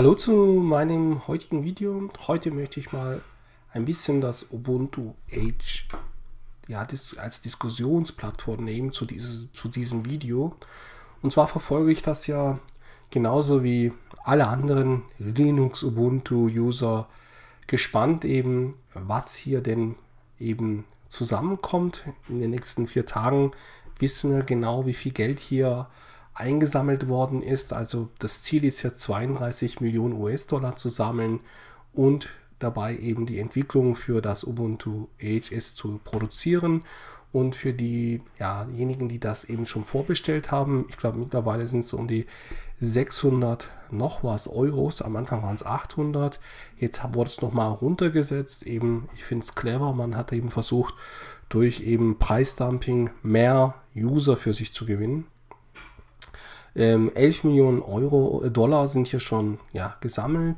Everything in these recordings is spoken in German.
Hallo zu meinem heutigen Video. Heute möchte ich mal ein bisschen das Ubuntu Age ja, als Diskussionsplattform nehmen zu, dieses, zu diesem Video. Und zwar verfolge ich das ja genauso wie alle anderen Linux Ubuntu User gespannt eben, was hier denn eben zusammenkommt. In den nächsten vier Tagen wissen wir genau, wie viel Geld hier eingesammelt worden ist. Also das Ziel ist ja 32 Millionen US-Dollar zu sammeln und dabei eben die Entwicklung für das Ubuntu AHS zu produzieren. Und für die, ja, diejenigen, die das eben schon vorbestellt haben, ich glaube mittlerweile sind es um die 600 noch was Euros. Am Anfang waren es 800. Jetzt wurde es nochmal runtergesetzt. Eben, ich finde es clever. Man hat eben versucht, durch eben Preisdumping mehr User für sich zu gewinnen. Ähm, 11 Millionen Euro, äh, Dollar sind hier schon ja, gesammelt.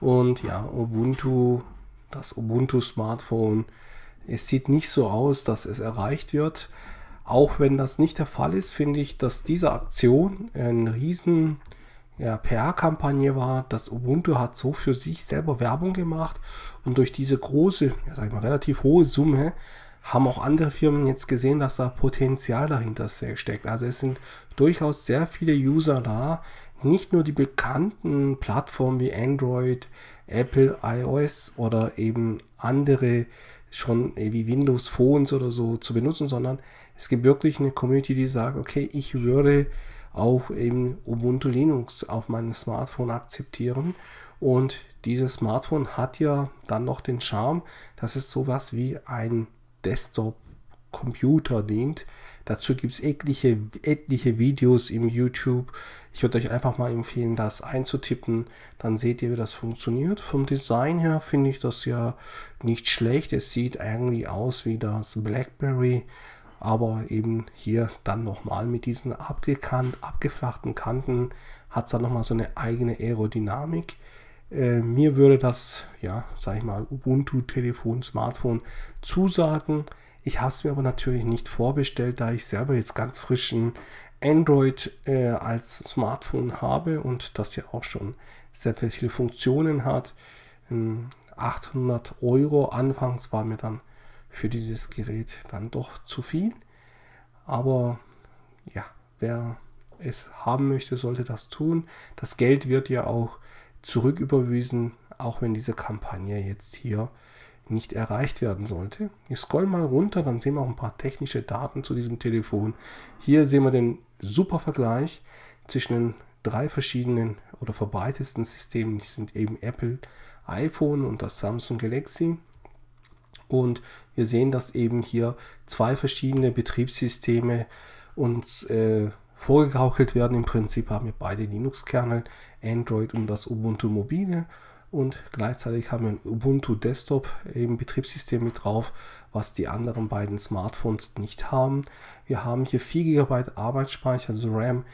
Und ja, Ubuntu, das Ubuntu Smartphone, es sieht nicht so aus, dass es erreicht wird. Auch wenn das nicht der Fall ist, finde ich, dass diese Aktion eine riesen ja, PR-Kampagne war. Das Ubuntu hat so für sich selber Werbung gemacht und durch diese große, ja, sag ich mal, relativ hohe Summe haben auch andere Firmen jetzt gesehen, dass da Potenzial dahinter steckt. Also es sind durchaus sehr viele User da, nicht nur die bekannten Plattformen wie Android, Apple, iOS oder eben andere schon wie Windows Phones oder so zu benutzen, sondern es gibt wirklich eine Community, die sagt, okay, ich würde auch eben Ubuntu Linux auf meinem Smartphone akzeptieren. Und dieses Smartphone hat ja dann noch den Charme, dass es sowas wie ein Desktop-Computer dient. Dazu gibt es etliche, etliche Videos im YouTube. Ich würde euch einfach mal empfehlen, das einzutippen. Dann seht ihr, wie das funktioniert. Vom Design her finde ich das ja nicht schlecht. Es sieht eigentlich aus wie das BlackBerry. Aber eben hier dann nochmal mit diesen abgekant, abgeflachten Kanten hat es dann nochmal so eine eigene Aerodynamik. Äh, mir würde das, ja, sag ich mal, Ubuntu-Telefon, Smartphone zusagen. Ich habe es mir aber natürlich nicht vorbestellt, da ich selber jetzt ganz frischen Android äh, als Smartphone habe und das ja auch schon sehr, viele Funktionen hat. 800 ähm, Euro anfangs war mir dann für dieses Gerät dann doch zu viel. Aber ja, wer es haben möchte, sollte das tun. Das Geld wird ja auch zurücküberwiesen, auch wenn diese Kampagne jetzt hier nicht erreicht werden sollte. Ich scroll mal runter, dann sehen wir auch ein paar technische Daten zu diesem Telefon. Hier sehen wir den super Vergleich zwischen den drei verschiedenen oder verbreitesten Systemen. Die sind eben Apple iPhone und das Samsung Galaxy. Und wir sehen, dass eben hier zwei verschiedene Betriebssysteme uns äh, vorgegaukelt werden. Im Prinzip haben wir beide Linux-Kernel, Android und das Ubuntu Mobile und gleichzeitig haben wir ein Ubuntu Desktop eben Betriebssystem mit drauf, was die anderen beiden Smartphones nicht haben. Wir haben hier 4 GB Arbeitsspeicher, also RAM,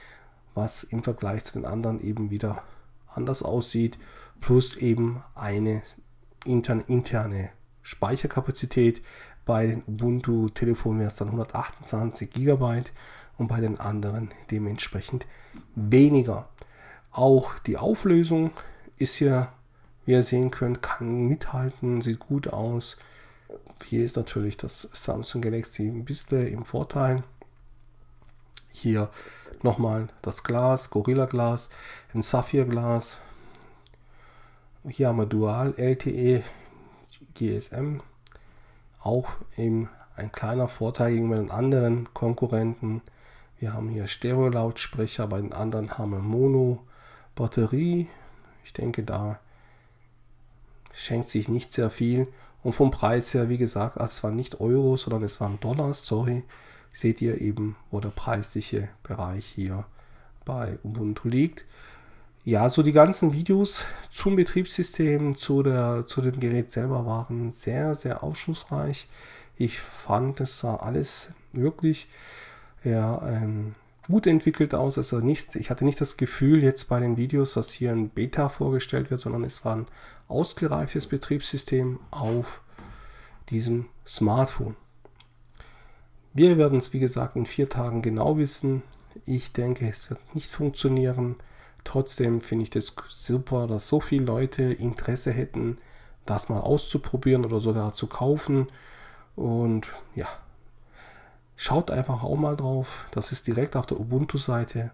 was im Vergleich zu den anderen eben wieder anders aussieht, plus eben eine interne Speicherkapazität. Bei den Ubuntu-Telefonen wäre es dann 128 GB und bei den anderen dementsprechend weniger. Auch die Auflösung ist hier wie ihr sehen könnt, kann mithalten, sieht gut aus. Hier ist natürlich das Samsung Galaxy ein bisschen im Vorteil. Hier nochmal das Glas, Gorilla Glas, ein Saphir Glas. Hier haben wir Dual LTE GSM. Auch eben ein kleiner Vorteil gegenüber den anderen Konkurrenten. Wir haben hier Stereo-Lautsprecher, bei den anderen haben wir Mono-Batterie. Ich denke, da schenkt sich nicht sehr viel. Und vom Preis her, wie gesagt, es waren nicht Euro, sondern es waren Dollars, sorry. Seht ihr eben, wo der preisliche Bereich hier bei Ubuntu liegt. Ja, so die ganzen Videos zum Betriebssystem, zu, der, zu dem Gerät selber waren sehr, sehr aufschlussreich. Ich fand, es sah alles wirklich ja, ähm, gut entwickelt aus. Also nicht, ich hatte nicht das Gefühl jetzt bei den Videos, dass hier ein Beta vorgestellt wird, sondern es war ein ausgereiftes Betriebssystem auf diesem Smartphone. Wir werden es, wie gesagt, in vier Tagen genau wissen. Ich denke, es wird nicht funktionieren. Trotzdem finde ich das super, dass so viele Leute Interesse hätten, das mal auszuprobieren oder sogar zu kaufen. Und ja, schaut einfach auch mal drauf. Das ist direkt auf der Ubuntu-Seite.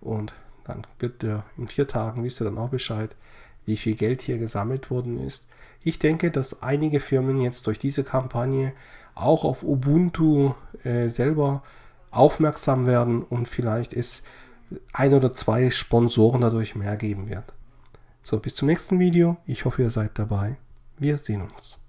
Und dann wird ihr in vier Tagen, wisst ihr dann auch Bescheid, wie viel Geld hier gesammelt worden ist. Ich denke, dass einige Firmen jetzt durch diese Kampagne auch auf Ubuntu äh, selber aufmerksam werden und vielleicht es ein oder zwei Sponsoren dadurch mehr geben wird. So, bis zum nächsten Video. Ich hoffe, ihr seid dabei. Wir sehen uns.